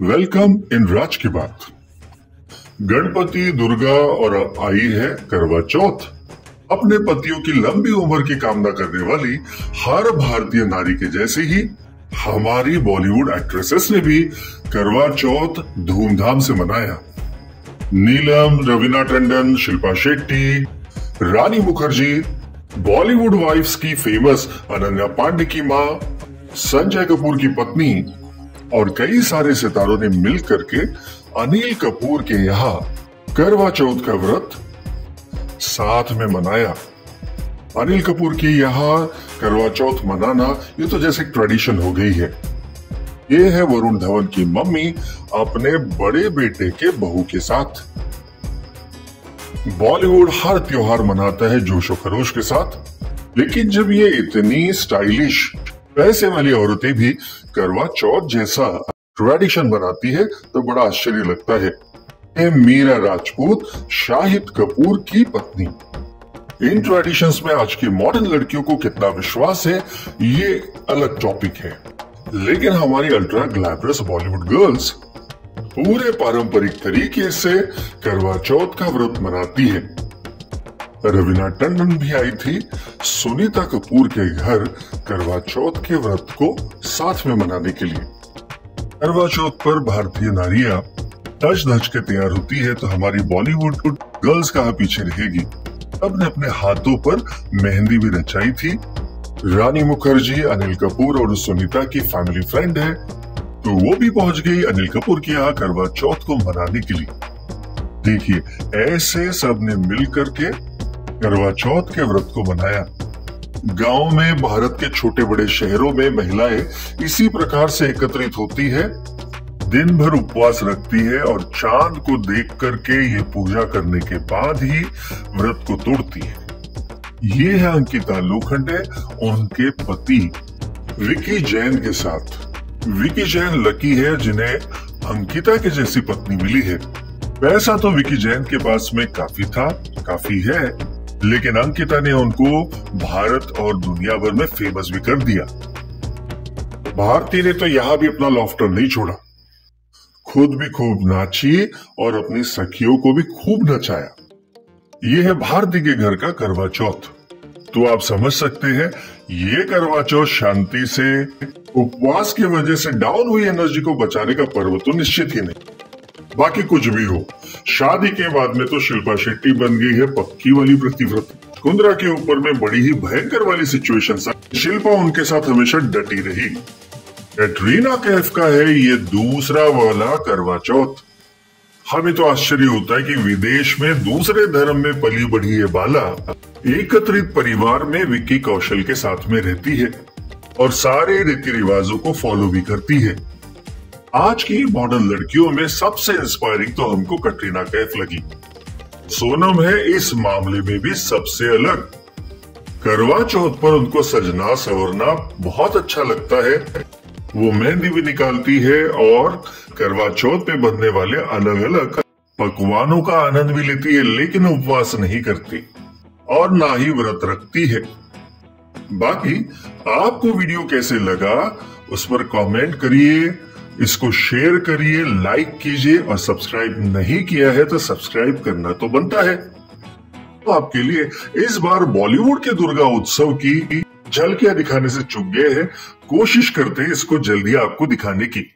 Welcome in राज की बात। गणपति, दुर्गा और आई है करवा चौथ। अपने पतियों की लंबी उम्र की कामना करने वाली हर भारतीय नारी के जैसे ही हमारी बॉलीवुड एक्ट्रेसेस ने भी करवा चौथ धूमधाम से मनाया। नीलम, रवीना टंडन, शिल्पा शेट्टी, रानी मुखर्जी, बॉलीवुड वाइफ्स की फ़ेमस अनन्या पांडे की माँ, संजय कपूर की पत्नी और कई सारे सितारों ने मिल करके अनिल कपूर के यहाँ करवा चौथ का व्रत साथ में मनाया। अनिल कपूर के यहाँ करवा चौथ मनाना, ये तो जैसे ट्रेडिशन हो गई है। ये है वरुण धवन की मम्मी अपने बड़े बेटे के बहू के साथ। बॉलीवुड हर त्योहार मनाता है जोशो खरोश के साथ, लेकिन जब ये इतनी स्टाइलिश पैसे वाली औरतें भी करवा चौथ जैसा ट्रेडिशन बनाती है तो बड़ा आश्चर्य लगता है। मीरा राजपूत, शाहिद कपूर की पत्नी। इन ट्रेडिशंस में आज की मॉडर्न लड़कियों को कितना विश्वास है, ये अलग टॉपिक है। लेकिन हमारी अल्ट्रा ग्लैमरस बॉलीवुड गर्ल्स पूरे पारंपरिक तरीके से करवा चौथ का व्रत मनाती है। रवीना टंडन भी आई थी। सुनीता कपूर के घर करवा चौथ के व्रत को साथ में मनाने के लिए। करवा चौथ पर भारतीय नारियाँ तज धज के तैयार होती है तो हमारी बॉलीवुड गर्ल्स कहा पीछे रहेगी। सबने अपने हाथों पर मेहंदी भी रचाई थी। रानी मुखर्जी, अनिल कपूर और सुनीता की फैमिली फ्रेंड है तो वो भी पहुँच गई अनिल कपूर के यहाँ करवा चौथ को मनाने के लिए। देखिए, ऐसे सबने मिल करके करवा चौथ के व्रत को मनाया। गाँव में, भारत के छोटे बड़े शहरों में महिलाएँ इसी प्रकार से एकत्रित होती है। दिन भर उपवास रखती है और चाँद को देख करके ये पूजा करने के बाद ही व्रत को तोड़ती है। ये है अंकिता लोखंडे, उनके पति विकी जैन के साथ। विकी जैन लकी है जिन्हें अंकिता के जैसी पत्नी मिली है। पैसा तो विकी जैन के पास में काफ़ी था, काफ़ी है लेकिन अंकिता ने उनको भारत और दुनिया भर में फ़ेमस भी कर दिया। भारती ने तो यहाँ भी अपना लॉफ्टर नहीं छोड़ा। खुद भी खूब नाची और अपनी सखियों को भी खूब नचाया। ये है भारती के घर का करवा चौथ। तो आप समझ सकते हैं, ये करवा चौथ शांति से, उपवास की वजह से डाउन हुई एनर्जी को बचाने का पर्व तो निश्चित ही नहीं। बाकी कुछ भी हो, शादी के बाद में तो शिल्पा शेट्टी बन गई है पक्की वाली प्रतिव्रत कुंद्रा के ऊपर में बड़ी ही भयंकर वाली सिचुएशन शिल्पा उनके साथ हमेशा डटी रही। कैटरीना कैफ का है ये दूसरा वाला करवा चौथ। हमें तो आश्चर्य होता है कि विदेश में दूसरे धर्म में पली बढ़ी है बाला एकत्रित परिवार में विक्की कौशल के साथ में रहती है और सारे रीति रिवाजों को फॉलो भी करती है। आज की मॉडर्न लड़कियों में सबसे इंस्पायरिंग तो हमको कटरीना कैफ लगी। सोनम है इस मामले में भी सबसे अलग। करवा चौथ पर उनको सजना सवरना बहुत अच्छा लगता है। वो मेहंदी भी निकालती है और करवा चौथ पे बनने वाले अलग अलग पकवानों का आनंद भी लेती है, लेकिन उपवास नहीं करती और ना ही व्रत रखती है। बाकी, आपको वीडियो कैसे लगा, उस पर कमेंट करिए। इसको शेयर करिए लाइक कीजिए और सब्सक्राइब नहीं किया है तो सब्सक्राइब करना तो बनता है। तो आपके लिए इस बार बॉलीवुड के दुर्गा उत्सव की झलकियाँ दिखाने से चुप गए हैं। कोशिश करते हैं इसको जल्दी आपको दिखाने की।